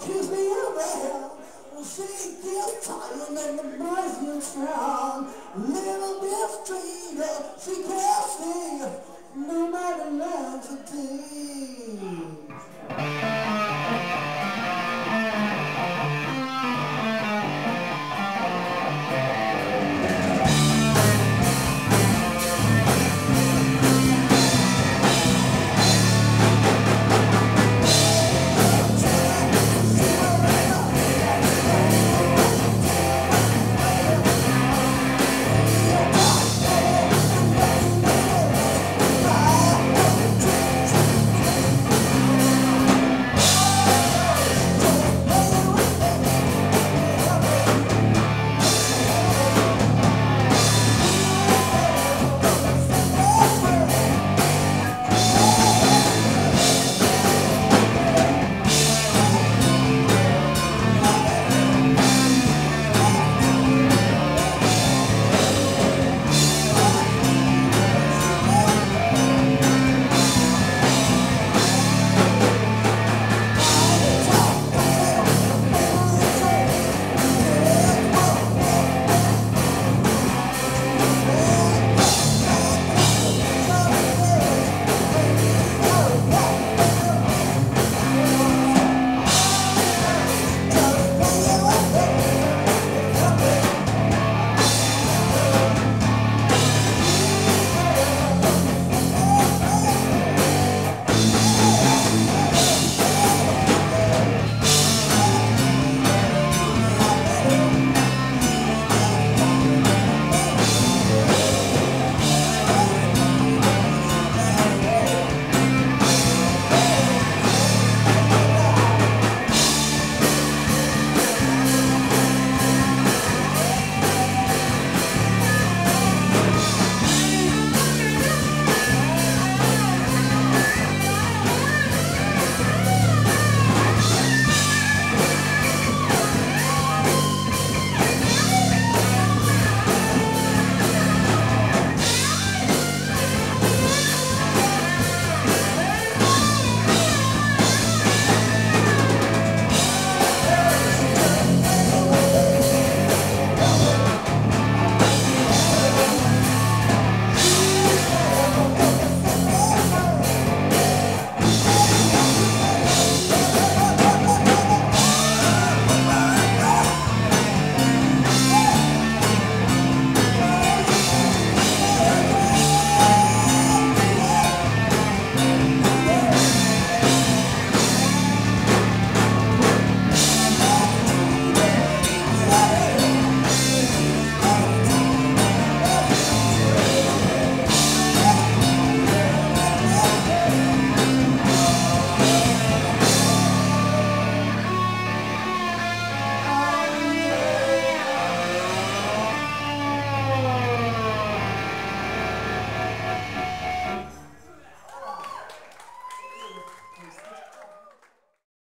kiss me in Well. She gets tired and the boys get strong. Little Miss Treater, she can't see. Nobody loves a thing.